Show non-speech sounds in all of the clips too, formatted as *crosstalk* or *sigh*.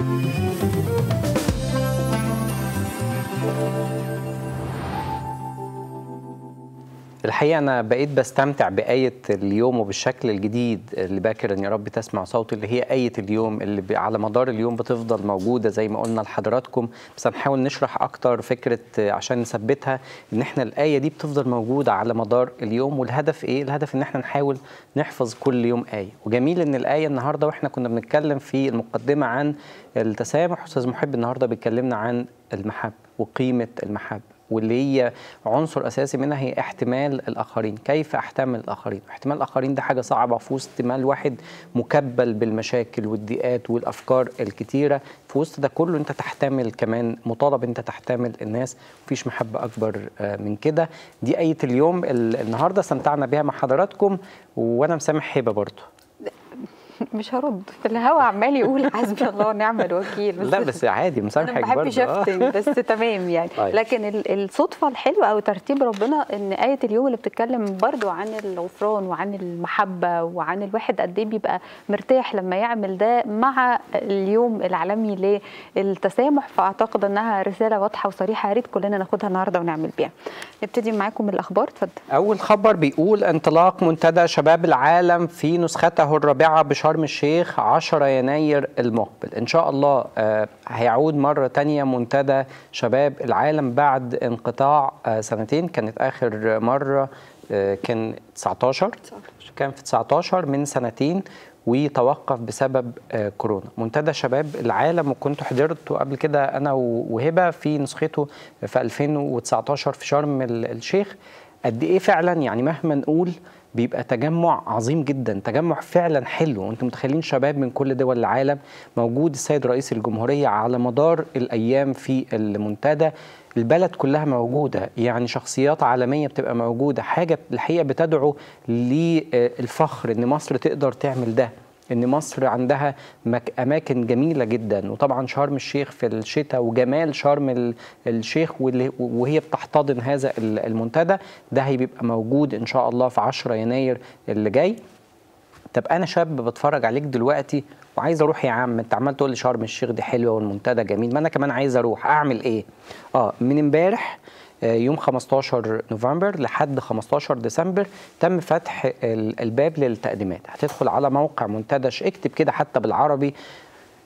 Thank you. الحقيقة أنا بقيت بستمتع بآية اليوم وبالشكل الجديد اللي باكر إن يا رب تسمع صوتي اللي هي آية اليوم اللي على مدار اليوم بتفضل موجودة زي ما قلنا لحضراتكم. بس هنحاول نشرح أكتر فكرة آه، عشان نثبتها إن إحنا الآية دي بتفضل موجودة على مدار اليوم والهدف إيه؟ الهدف إن إحنا نحاول نحفظ كل يوم آية. وجميل إن الآية النهاردة وإحنا كنا بنتكلم في المقدمة عن التسامح أستاذ محب النهاردة بيكلمنا عن المحبة وقيمة المحبة. واللي هي عنصر أساسي منها هي احتمال الآخرين. كيف أحتمل الآخرين؟ احتمال الآخرين ده حاجة صعبة في وسط ما الواحد مكبل بالمشاكل والضيقات والأفكار الكتيرة. في وسط ده كله أنت تحتمل كمان مطالب أنت تحتمل الناس. مفيش محبة أكبر آه، من كده. دي إيه اليوم ال- النهارده استمتعنا بيها مع حضراتكم وأنا مسامح هبه برضو. *laughs* مش هرد. في الهوا عمال يقول حسبي الله ونعم الوكيل. لا بس عادي مسامحك بحبش آه. افتن بس تمام يعني. طيب. لكن ال- الصدفة الحلوة أو ترتيب ربنا إن آية اليوم اللي بتتكلم برضو عن الغفران وعن المحبة وعن الواحد قد إيه بيبقى مرتاح لما يعمل ده مع اليوم العالمي للتسامح. فأعتقد إنها رسالة واضحة وصريحة. يا ريت كلنا ناخدها النهارده ونعمل بيها. نبتدي معاكم الاخبار اتفضل. أول خبر بيقول انطلاق منتدى شباب العالم في نسخته الرابعة بشرم الشيخ 10 يناير المقبل. إن شاء الله آه، هيعود مرة تانية منتدى شباب العالم بعد انقطاع آه، سنتين. كانت آخر مرة آه، كان 19 كان في 19 من سنتين وتوقف بسبب كورونا. منتدى شباب العالم وكنت حضرته قبل كده أنا وهبة في نسخته في 2019 في شرم ال- الشيخ. قد إيه فعلا؟ يعني مهما نقول بيبقى تجمع عظيم جدا تجمع فعلا حلو. وأنتم متخيلين شباب من كل دول العالم موجود السيد رئيس الجمهورية على مدار الأيام في المنتدى. البلد كلها موجودة يعني شخصيات عالمية بتبقى موجودة. حاجة الحقيقة بتدعو للفخر إن مصر تقدر تعمل ده. إن مصر عندها أماكن جميلة جدا. وطبعا شرم الشيخ في الشتاء وجمال شرم ال- الشيخ وهي بتحتضن هذا ال- المنتدى. ده هيبقى موجود إن شاء الله في 10 يناير اللي جاي. طب أنا شاب بتفرج عليك دلوقتي وعايز أروح يا عم. أنت عمال تقول لي شرم الشيخ دي حلوة والمنتدى جميل. ما أنا كمان عايز أروح. أعمل إيه؟ آه من إمبارح يوم 15 نوفمبر لحد 15 ديسمبر تم فتح ال- الباب للتقديمات. هتدخل على موقع منتدى اكتب كده حتى بالعربي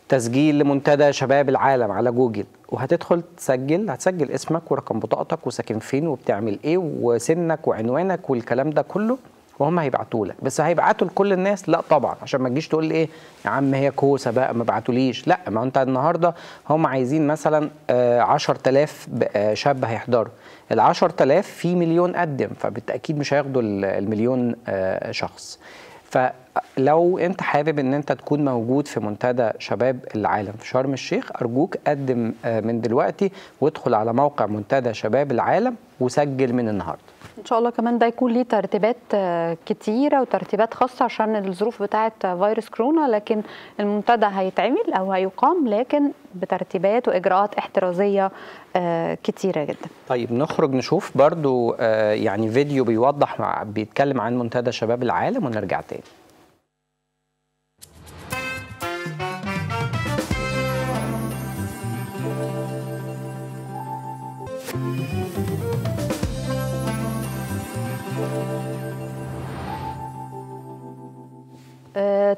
تسجيل لمنتدى شباب العالم على جوجل وهتدخل تسجل هتسجل اسمك ورقم بطاقتك وساكن فين وبتعمل إيه وسنك وعنوانك والكلام ده كله. وهم هيبعتوا لك. بس هيبعتوا لكل الناس؟ لا طبعا. عشان ما تجيش تقول لي إيه يا عم هي كوسة بقى ما بعتوليش. لا ما أنت النهارده هم عايزين مثلا آه، 10000 ب- آه، شاب هيحضروا. ال 10000 في مليون قدم فبالتأكيد مش هياخدوا ال- المليون آه، شخص. فلو أنت حابب إن أنت تكون موجود في منتدى شباب العالم في شرم الشيخ أرجوك قدم آه، من دلوقتي وادخل على موقع منتدى شباب العالم وسجل من النهارده. إن شاء الله كمان ده يكون ليه ترتيبات آه، كتيرة وترتيبات خاصة عشان الظروف بتاعه فيروس كورونا لكن المنتدى هيتعمل أو هيقام لكن بترتيبات وإجراءات احترازية آه، كتيرة جدا. طيب نخرج نشوف برضو آه، يعني فيديو بيوضح مع بيتكلم عن منتدى شباب العالم ونرجع تاني.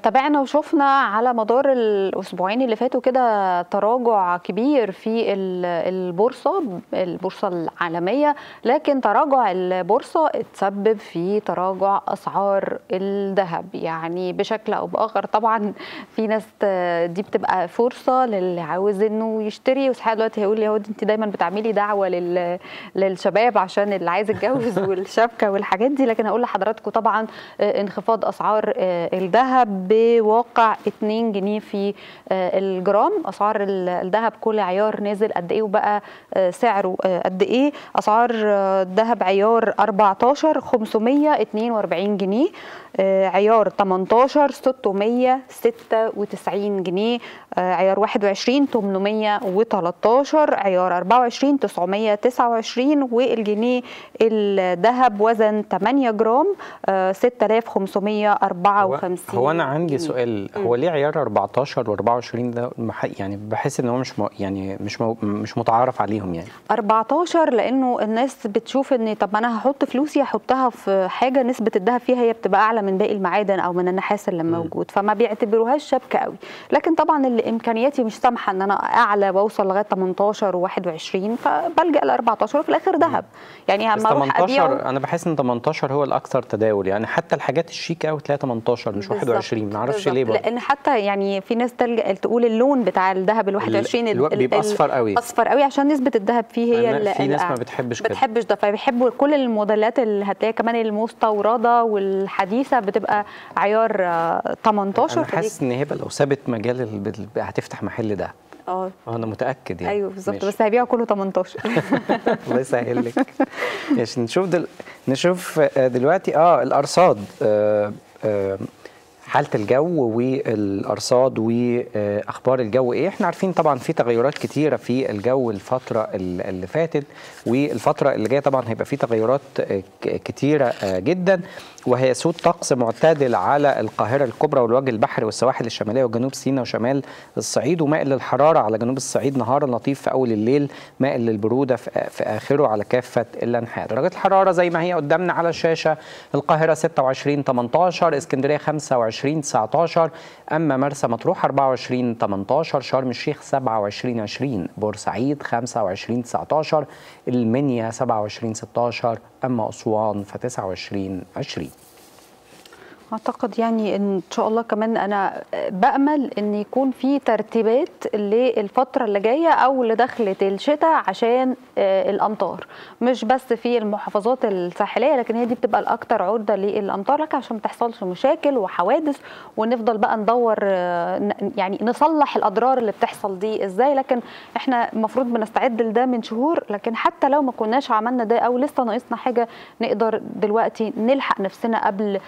تابعنا وشفنا على مدار الأسبوعين اللي فاتوا كده تراجع كبير في ال- البورصة البورصة العالمية لكن تراجع البورصة اتسبب في تراجع أسعار الذهب. يعني بشكل أو بآخر طبعا في ناس دي بتبقى فرصة للي عاوز إنه يشتري وصحيح دلوقتي هيقول لي أنت دايما بتعملي دعوة لل للشباب عشان اللي عايز يتجوز والشبكة والحاجات دي؟ لكن هقول لحضراتكم طبعا آه، انخفاض أسعار آه، الذهب. بواقع 2 جنيه في آه، الجرام. أسعار ال- الذهب كل عيار نازل قد إيه وبقى آه، سعره آه، قد إيه. أسعار الذهب عيار 14 542 جنيه. عيار 18 696 جنيه عيار 21 813 عيار 24 929 والجنيه الذهب وزن 8 جرام 6554 هو أنا عندي سؤال هو ليه عيار 14 و24 ده يعني بحس إن هو مش. يعني مش. مش متعارف عليهم يعني 14 لأنه الناس بتشوف إن طب ما أنا هحط فلوسي احطها في حاجة نسبة الذهب فيها هي بتبقى أعلى من باقي المعادن أو من النحاس اللي موجود فما بيعتبروهاش شبكة قوي. لكن طبعا اللي إمكانياتي مش سامحة إن أنا أعلى وأوصل لغاية 18 و21 فبلجأ ل 14 وفي الآخر ذهب. يعني بس 18 أنا بحس إن 18 هو الأكثر تداول. يعني حتى الحاجات الشيك قوي تلاقي 18 مش 21 ما أعرفش ليه برضه. لأن حتى يعني في ناس تلجأ تقول اللون بتاع الذهب ال 21 ال بيبقى أصفر قوي أصفر قوي عشان نسبة الذهب فيه هي اللي في ناس ما بتحبش كده. بتحبش ده. فبيحبوا كل الموديلات اللي هتلاقي كمان المستورده والحديثة بتبقى عيار 18 أنا حاسس إن هبه لو سابت مجال ال... هتفتح محل ده. آه. أنا متأكد يعني. أيوه بالظبط. بس هيبيعه كله 18 *laughs* الله يسهل لك ماشي نشوف دل... نشوف دلوقتي آه الأرصاد آه آه حالة الجو والأرصاد وأخبار الجو. إيه إحنا عارفين طبعا في تغيرات كتيرة في الجو الفترة اللي فاتت والفترة اللي جاية طبعا هيبقى في تغيرات كتيرة جدا وهيسود طقس معتدل على القاهرة الكبرى والوجه البحري والسواحل الشمالية وجنوب سيناء وشمال الصعيد ومائل للحرارة على جنوب الصعيد. نهارا لطيف في أول الليل مائل للبرودة في آخره على كافة الأنحاء. درجة الحرارة زي ما هي قدامنا على الشاشة القاهرة 26 18 اسكندرية 25 19 أما مرسى مطروح 24 18 شرم الشيخ 27 20 بورسعيد 25 19 المنيا 27 16 أما أسوان ف 29 20 أعتقد يعني إن شاء الله كمان أنا بأمل إن يكون في ترتيبات للفترة اللي جاية أو لدخله الشتاء عشان الأمطار. مش بس في المحافظات الساحلية لكن هي دي بتبقى الاكثر عرضة للأمطار. لكن عشان ما تحصلش مشاكل وحوادث ونفضل بقى ندور يعني نصلح الأضرار اللي بتحصل دي إزاي. لكن إحنا المفروض بنستعد لده من شهور. لكن حتى لو ما كناش عملنا ده أو لسه ناقصنا حاجة نقدر دلوقتي نلحق نفسنا قبل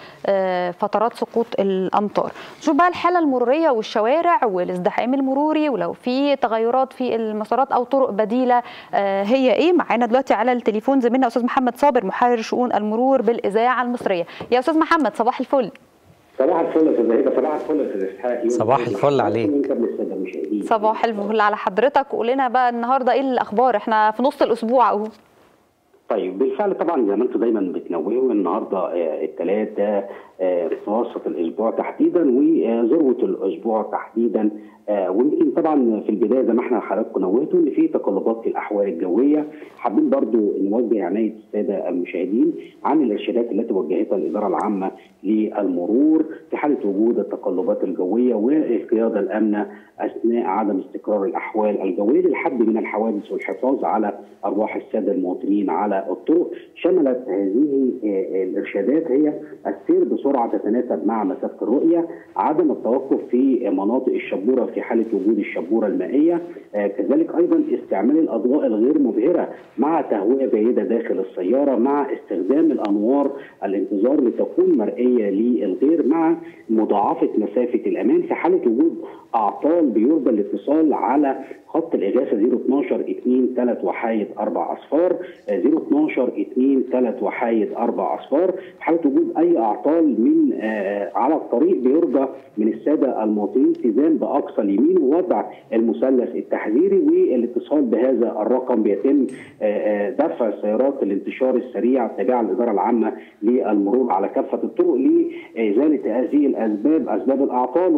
فترات سقوط الأمطار. نشوف بقى الحالة المرورية والشوارع والازدحام المروري ولو في تغيرات في المسارات أو طرق بديلة هي إيه؟ معانا دلوقتي على التليفون زميلنا أستاذ محمد صابر محرر شؤون المرور بالإذاعة المصرية. يا أستاذ محمد صباح الفل. صباح الفل يا أستاذ هبه صباح الفل يا أستاذ إسحاق. صباح الفل عليك. صباح الفل على حضرتك. وقول لنا بقى النهارده إيه الأخبار؟ إحنا في نص الأسبوع أهو. طيب بالفعل طبعا زي ما أنتم دايما بتنوهوا النهارده الثلاث ده متوسط الأسبوع تحديدا وذروة الأسبوع تحديدا. ويمكن طبعا في البداية زي ما إحنا حضراتكم نوهتوا إن في تقلبات في الأحوال الجوية. حابين برضو نوجه عنايه السادة المشاهدين عن الارشادات التي وجهتها الإدارة العامة للمرور في حالة وجود التقلبات الجوية والقياده الامنه أثناء عدم استقرار الأحوال الجوية للحد من الحوادث والحفاظ على أرواح السادة المواطنين على الطرق. شملت هذه الارشادات هي السير بسرعة تتناسب مع مسافة الرؤية عدم التوقف في مناطق الشبورة في حالة وجود الشبورة المائية. آه كذلك أيضا استعمال الأضواء الغير مبهرة مع تهوية جيده داخل السيارة مع استخدام الأنوار الانتظار لتكون مرئية للغير مع مضاعفة مسافة الأمان في حالة وجود أعطال بيرضى الاتصال على خط الإغاثة 012 2 3 وحايد 4 أصفار 012 2 3 وحايد 4 أصفار. في حالة وجود أي أعطال من آه على الطريق بيرضى من السادة المواطنين التزام بأقصى اليمين ووضع المثلث التحذيري والاتصال بهذا الرقم بيتم آه دفع السيارات الانتشار السريع تابعه للاداره العامة للمرور على كافة الطرق لإزالة هذه الأسباب أسباب الأعطال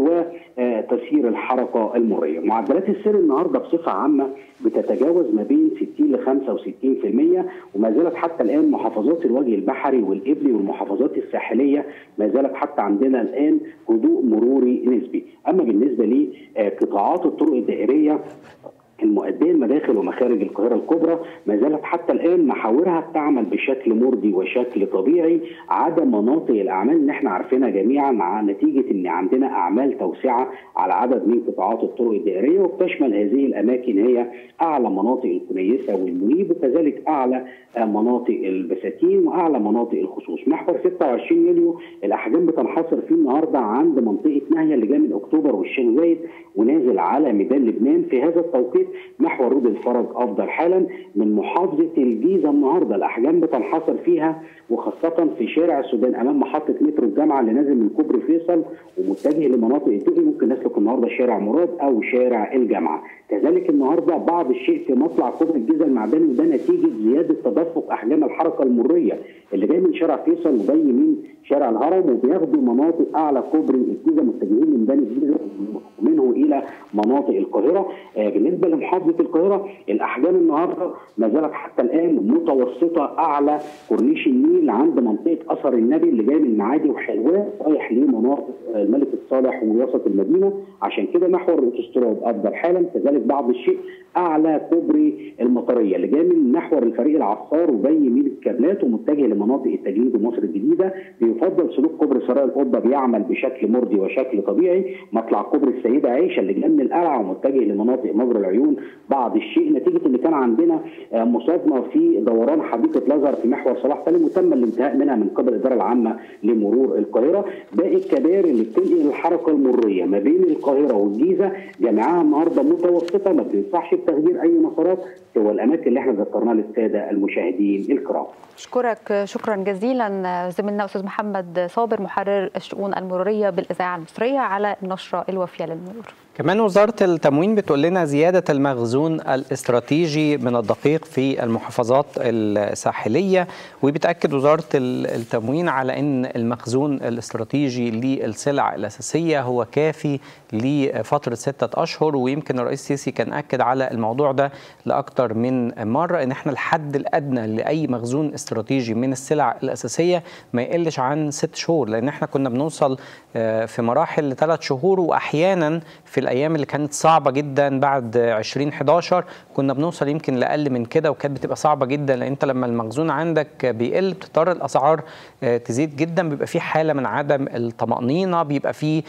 وتسيير الحركة المريه. معدلات السير النهارده بصفة عامة بتتجاوز ما بين 60 ل 65% وما زالت حتى الآن محافظات الوجه البحري والإبلي والمحافظات الساحلية ما زالت حتى عندنا الآن هدوء مروري نسبي، أما بالنسبة لقطاعات الطرق الدائرية المؤدية المداخل ومخارج القاهرة الكبرى ما زالت حتى الآن محاورها بتعمل بشكل مرضي وشكل طبيعي عدا مناطق الأعمال اللي إحنا عارفينها جميعا مع نتيجة إن عندنا أعمال توسعة على عدد من قطاعات الطرق الدائرية وبتشمل هذه الأماكن هي أعلى مناطق الكنيسة والمنيب وكذلك أعلى مناطق البساتين وأعلى مناطق الخصوص. محور 26 يوليو الأحجام بتنحصر فيه النهارده عند منطقة ناهيه اللي جاية من أكتوبر والشيخ زايد ونازل على ميدان لبنان في هذا التوقيت محور رود الفرج أفضل حالا من محافظة الجيزة النهارده. الأحجام بتنحصر فيها وخاصة في شارع السودان أمام محطة مترو الجامعة اللي نازل من كوبري فيصل ومتجه لمناطق الدقي ممكن نسلك النهارده شارع مراد أو شارع الجامعة. كذلك النهارده بعض الشيء في مطلع كوبري الجيزة المعدني وده نتيجة زيادة تدفق أحجام الحركة المرورية اللي جاي من شارع فيصل وجاي من شارع الهرم وبياخدوا مناطق أعلى كوبري الجيزة متجهين من بني الجيزه ومنه إلى مناطق القاهرة. آه بالنسبة لمحافظة القاهرة الأحجام النهارده ما زالت حتى الآن متوسطة أعلى كورنيش النيل عند منطقة أثر النبي اللي جاي من المعادي وحلوان رايح لمناطق الملك الصالح ووسط المدينة. عشان كده محور الاوتوستراد افضل حالا. كذلك بعض الشيء أعلى كوبري المطرية اللي جاي من محور الفريق العصار وجاي من الكابلات ومتجه لمناطق التجنيد ومصر الجديدة. بيفضل سلوك كوبري سرايا القبة بيعمل بشكل مرضي وشكل طبيعي مطلع كوبري السيدة عائشه اللي جاي من القلعة ومتجه لمناطق مجرى العيون بعض الشيء نتيجة ان كان عندنا مصادمة في دوران حديقة لازر في محور صلاح سالم وتم الانتهاء منها من قبل الإدارة العامة لمرور القاهرة باقي الكباري اللي بتنقل الحركة المريه ما بين القاهرة والجيزة جميعها النهارده متوسطة ما بينصحش بتغيير أي مسارات سوى الأماكن اللي إحنا ذكرناها للسادة المشاهدين الكرام. اشكرك شكرا جزيلا زميلنا أستاذ محمد صابر محرر الشؤون المرورية بالإذاعة المصرية على النشرة الوافيه للمرور. كمان وزارة التموين بتقول لنا زيادة المخزون الاستراتيجي من الدقيق في المحافظات الساحلية وبتأكد وزارة التموين على أن المخزون الاستراتيجي للسلع الأساسية هو كافي لفترة ستة أشهر ويمكن الرئيس السيسي كان أكد على الموضوع ده لأكثر من مرة أن إحنا الحد الأدنى لأي مخزون استراتيجي من السلع الأساسية ما يقلش عن ست شهور لأن إحنا كنا بنوصل في مراحل لثلاث شهور وأحيانا في الأيام اللي كانت صعبة جدا بعد 2011 كنا بنوصل يمكن لأقل من كده وكانت بتبقى صعبة جدا لأن أنت لما المخزون عندك بيقل بتضطر الأسعار تزيد جدا بيبقى في حالة من عدم الطمأنينة بيبقى في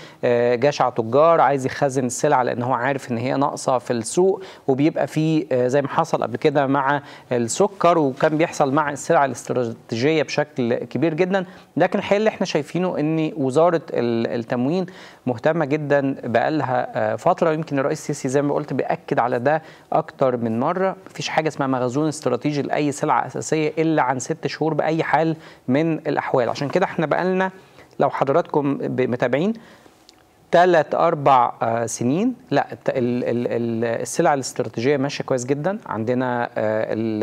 جشع تجار عايز يخزن السلعه لأن هو عارف إن هي ناقصة في السوق وبيبقى في زي ما حصل قبل كده مع السكر وكان بيحصل مع السلع الاستراتيجية بشكل كبير جدا. لكن الحقيقة اللي إحنا شايفينه إن وزارة التموين مهتمه جدا بقالها فترة ويمكن الرئيس السيسي زي ما قلت بيأكد على ده أكتر من مرة. مفيش حاجة اسمها مخزون استراتيجي لأي سلعة أساسية إلا عن ست شهور بأي حال من الأحوال. عشان كده إحنا بقالنا لو حضراتكم متابعين ثلاث أربع سنين. لا السلع الاستراتيجية ماشية كويس جدا. عندنا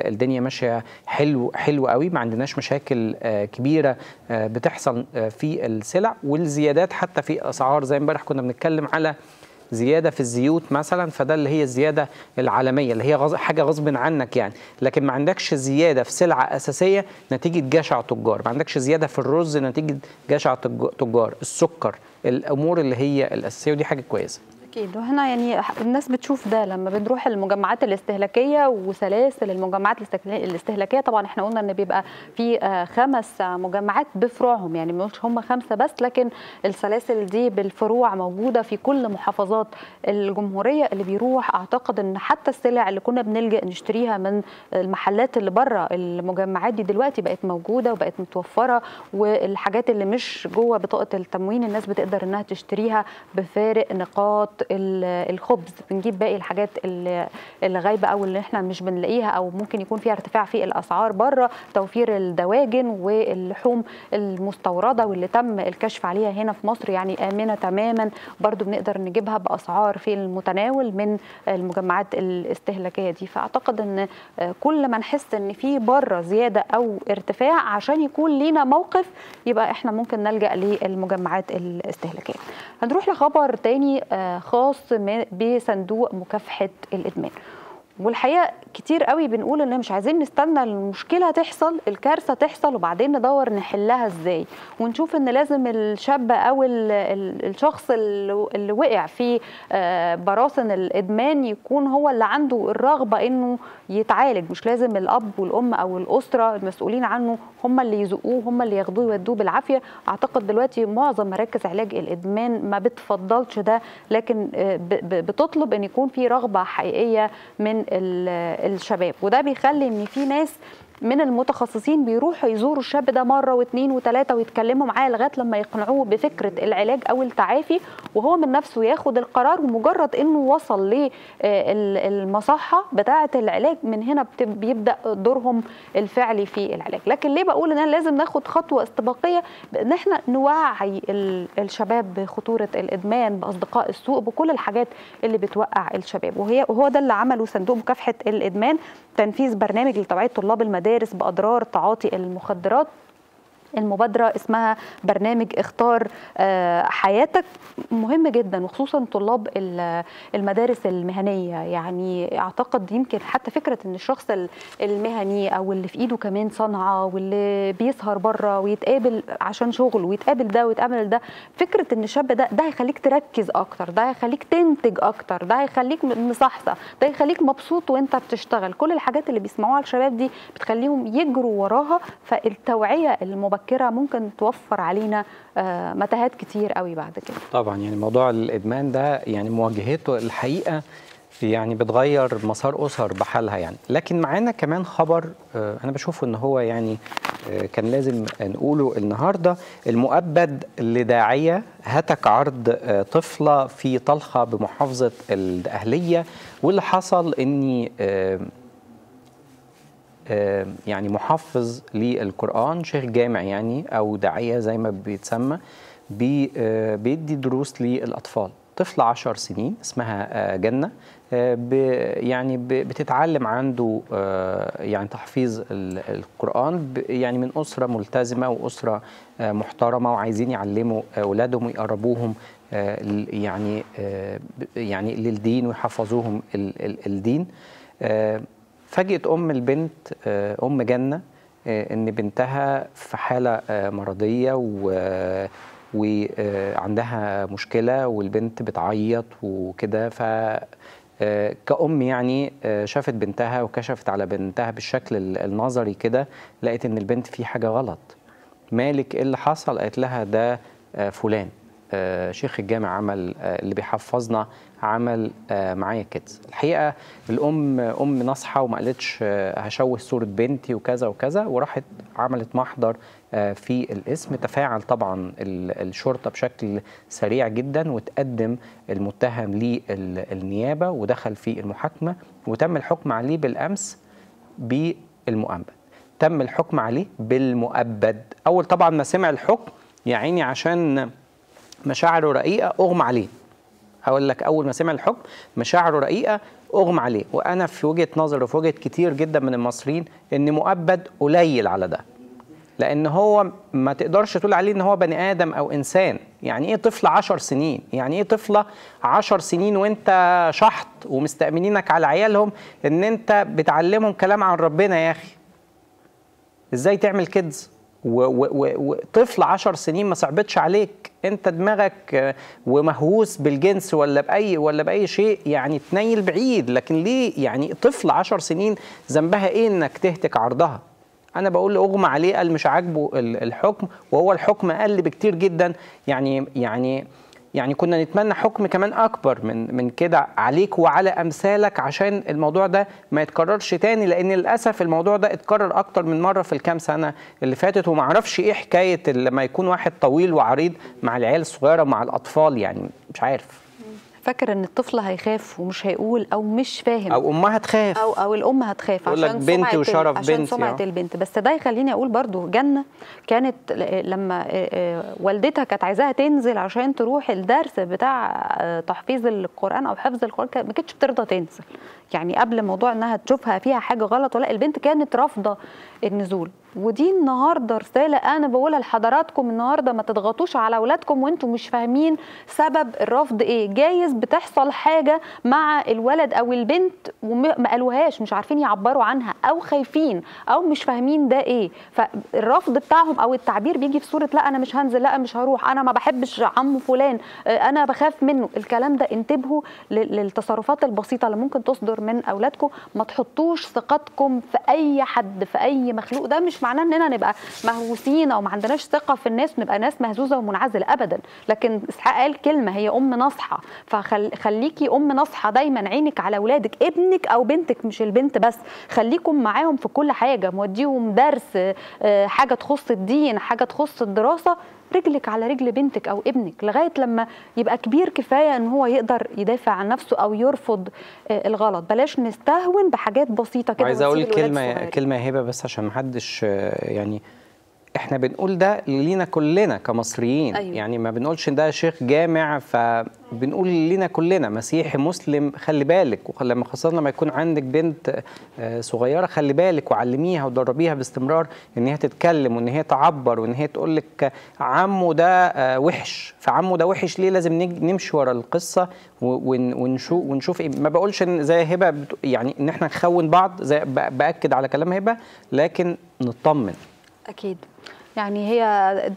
الدنيا ماشية حلو حلو قوي. ما عندناش مشاكل كبيرة بتحصل في السلع. والزيادات حتى في أسعار. زي امبارح كنا بنتكلم على زيادة في الزيوت مثلا فده اللي هي الزيادة العالمية اللي هي. حاجة غصب عنك يعني. لكن ما عندكش زيادة في سلعة أساسية نتيجة جشع تجار. ما عندكش زيادة في الرز نتيجة جشع تجار. السكر الأمور اللي هي الأساسية ودي حاجة كويسة. أكيد. وهنا يعني الناس بتشوف ده لما بنروح المجمعات الاستهلاكية وسلاسل المجمعات الاستهلاكية. طبعا إحنا قلنا إن بيبقى في خمس مجمعات بفروعهم. يعني مش هم خمسة بس لكن السلاسل دي بالفروع موجودة في كل محافظات الجمهورية اللي بيروح. أعتقد إن حتى السلع اللي كنا بنلجأ نشتريها من المحلات اللي بره المجمعات دي دلوقتي بقت موجودة وبقت متوفرة. والحاجات اللي مش جوه بطاقة التموين الناس بتقدر إنها تشتريها بفارق نقاط الخبز بنجيب باقي الحاجات اللي غايبه أو اللي إحنا مش بنلاقيها أو ممكن يكون فيها ارتفاع في الأسعار بره توفير الدواجن واللحوم المستوردة واللي تم الكشف عليها هنا في مصر يعني آمنة تماما. برضو بنقدر نجيبها بأسعار في المتناول من المجمعات الاستهلاكية دي. فأعتقد إن كل ما نحس إن في بره زيادة أو ارتفاع عشان يكون لينا موقف يبقى إحنا ممكن نلجأ للمجمعات الاستهلاكية. هنروح لخبر تاني خاص بصندوق مكافحة الإدمان. والحقيقة كتير قوي بنقول إن مش عايزين نستنى المشكلة تحصل الكارثة تحصل وبعدين ندور نحلها إزاي. ونشوف إن لازم الشاب أو ال ال الشخص اللي وقع في آه، براثن الإدمان يكون هو اللي عنده الرغبة إنه يتعالج. مش لازم الأب والأم أو الأسرة المسؤولين عنه هم اللي يزقوه هم اللي ياخدوه يودوه بالعافية. أعتقد دلوقتي معظم مراكز علاج الإدمان ما بتفضلش ده لكن آه، بتطلب إن يكون في رغبة حقيقية من الشباب. وده بيخلي إن في ناس من المتخصصين بيروحوا يزوروا الشاب ده مرة واثنين وثلاثه ويتكلموا معاه لغاية لما يقنعوه بفكرة العلاج أو التعافي وهو من نفسه ياخد القرار ومجرد إنه وصل للمصحه بتاعة العلاج من هنا بيبدأ دورهم الفعلي في العلاج. لكن ليه بقول إن لازم ناخد خطوة استباقية؟ بإن إحنا نوعي ال- الشباب بخطورة الإدمان بأصدقاء السوء بكل الحاجات اللي بتوقع الشباب. وهي وهو ده اللي عمله صندوق مكافحة الإدمان تنفيذ برنامج لتوعية طلاب المدارس بأضرار تعاطي المخدرات المبادرة اسمها برنامج اختار آه، حياتك. مهم جدا وخصوصا طلاب ال- المدارس المهنية. يعني أعتقد يمكن حتى فكرة إن الشخص ال- المهني أو اللي في إيده كمان صنعة واللي بيسهر بره ويتقابل عشان شغل ويتقابل ده ويتقابل ده فكرة إن الشاب ده ده هيخليك تركز أكتر ده هيخليك تنتج أكتر ده هيخليك مصحصح ده هيخليك مبسوط وأنت بتشتغل. كل الحاجات اللي بيسمعوها الشباب دي بتخليهم يجروا وراها فالتوعية المبكرة ممكن توفر علينا آه، متاهات كتير قوي بعد كده. طبعا يعني موضوع الإدمان ده يعني مواجهته الحقيقة يعني بتغير مسار أسر بحالها يعني. لكن معانا كمان خبر آه، أنا بشوفه إن هو يعني آه، كان لازم نقوله النهارده. المؤبد لداعية هتك عرض طفلة في طلخة بمحافظة الاهليه واللي حصل إني يعني محفظ للقرآن شيخ جامع يعني أو داعية زي ما بيتسمى بي آه، بيدي دروس للأطفال. طفلة عشر سنين اسمها آه، جنة آه، يعني بتتعلم عنده آه، يعني تحفيظ ال- القرآن يعني من أسرة ملتزمة وأسرة آه، محترمة وعايزين يعلموا أولادهم ويقربوهم آه، يعني آه، يعني للدين ويحفظوهم ال- ال- الدين. آه، فاجئت أم البنت آه، أم جنة آه، إن بنتها في حالة آه، مرضية وعندها مشكلة والبنت بتعيط وكده. ف كأم يعني شافت بنتها وكشفت على بنتها بالشكل ال- النظري كده لقيت إن البنت في حاجة غلط. مالك إيه اللي حصل؟ قالت لها ده فلان. شيخ الجامع عمل آه، اللي بيحفظنا عمل آه، معايا كده. الحقيقة الأم أم ناصحة وما قالتش آه، هشوه صورة بنتي وكذا وكذا وراحت عملت محضر آه، في الاسم. تفاعل طبعا ال- الشرطة بشكل سريع جدا وتقدم المتهم للنيابة ودخل في المحاكمة وتم الحكم عليه بالأمس بالمؤبد. تم الحكم عليه بالمؤبد. أول طبعا ما سمع الحكم يا عيني عشان مشاعره رقيقة أغمى عليه. هقول لك أول ما سمع الحكم مشاعره رقيقة أغمى عليه. وأنا في وجهة نظري وفي وجهة كتير جدا من المصريين إن مؤبد قليل على ده. لأن هو ما تقدرش تقول عليه إن هو بني آدم أو إنسان. يعني إيه طفل عشر سنين؟ يعني إيه طفلة عشر سنين وأنت شحط ومستأمنينك على عيالهم إن أنت بتعلمهم كلام عن ربنا يا أخي؟ إزاي تعمل كيدز وطفل عشر سنين ما صعبتش عليك. انت دماغك آه، ومهووس بالجنس ولا باي ولا بأي شيء يعني تنيل بعيد. لكن ليه؟ يعني طفل عشر سنين ذنبها إيه انك تهتك عرضها؟ أنا بقول اغمى عليه قال مش عاجبه ال- الحكم وهو الحكم أقل بكتير جدا. يعني يعني يعني كنا نتمنى حكم كمان أكبر من من كده عليك وعلى أمثالك عشان الموضوع ده ما يتكررش تاني لأن للأسف الموضوع ده اتكرر أكتر من مرة في الكام سنة اللي فاتت وما أعرفش إيه حكاية لما يكون واحد طويل وعريض مع العيال الصغيرة ومع الأطفال يعني مش عارف. فاكر إن الطفل هيخاف ومش هيقول أو مش فاهم. أو أمها تخاف أو أو الأم هتخاف تقول لك عشان بنتي وشرف عشان بنتي، سمعة آه. البنت. بس ده يخليني أقول برضو جنة كانت لما آه، آه، والدتها كانت عايزاها تنزل عشان تروح الدرس بتاع تحفيظ القرآن أو حفظ القرآن ما كانتش بترضى تنزل. يعني قبل موضوع إنها تشوفها فيها حاجة غلط ولا البنت كانت رافضة النزول. ودي النهارده رسالة أنا بقولها لحضراتكم النهارده ما تضغطوش على أولادكم وأنتم مش فاهمين سبب الرفض إيه. جايز بتحصل حاجة مع الولد أو البنت وما قالوهاش مش عارفين يعبروا عنها أو خايفين أو مش فاهمين ده إيه. فالرفض بتاعهم أو التعبير بيجي في صورة لا أنا مش هنزل لا مش هروح أنا ما بحبش عمو فلان أنا بخاف منه. الكلام ده انتبهوا للتصرفات البسيطة اللي ممكن تصدر من أولادكم. ما تحطوش ثقتكم في أي حد في أي مخلوق. ده مش معناه إننا نبقى مهووسين أو ما عندناش ثقة في الناس ونبقى ناس مهزوزة ومنعزلة ابدا. لكن إسحاق قال كلمة هي أم ناصحة. فخليكي أم ناصحة دايما عينك على اولادك ابنك أو بنتك مش البنت بس. خليكم معاهم في كل حاجة. موديهم درس حاجة تخص الدين حاجة تخص الدراسة. رجلك على رجل بنتك أو ابنك لغاية لما يبقى كبير كفاية إن هو يقدر يدافع عن نفسه أو يرفض الغلط. بلاش نستهون بحاجات بسيطة كده عايز أقول كلمة كلمة هبة بس عشان ما حدش يعني إحنا بنقول ده لينا كلنا كمصريين. أيوة. يعني ما بنقولش ده شيخ جامع فبنقول لينا كلنا مسيحي مسلم خلي بالك. ولما خاصة لما يكون عندك بنت صغيرة خلي بالك وعلميها ودربيها باستمرار إن هي تتكلم وإن هي تعبر وإن هي تقول لك عمو ده وحش. فعمو ده وحش ليه لازم نمشي ورا القصة ونشوف ونشوف إيه. ما بقولش إن زي هبة يعني إن إحنا نخون بعض زي بأكد على كلام هبة لكن نطمن. أكيد. يعني هي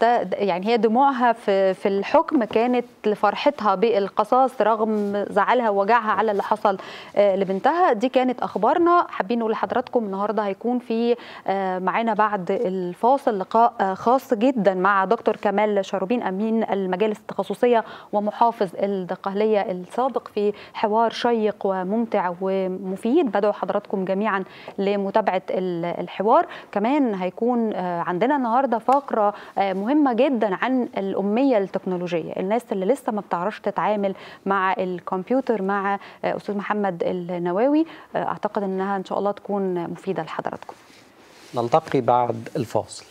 ده يعني هي دموعها في في الحكم كانت لفرحتها بالقصاص رغم زعلها ووجعها على اللي حصل لبنتها. دي كانت أخبارنا. حابين نقول لحضراتكم النهارده هيكون في معانا بعد الفاصل لقاء خاص جدا مع دكتور كمال شاروبين أمين المجالس التخصصية ومحافظ الدقهلية السابق في حوار شيق وممتع ومفيد. بدعو حضراتكم جميعا لمتابعة الحوار. كمان هيكون عندنا النهارده فقرة مهمة جدا عن الأمية التكنولوجية. الناس اللي لسه ما بتعرفش تتعامل مع الكمبيوتر مع أستاذ محمد النواوي أعتقد إنها إن شاء الله تكون مفيدة لحضراتكم. نلتقي بعد الفاصل.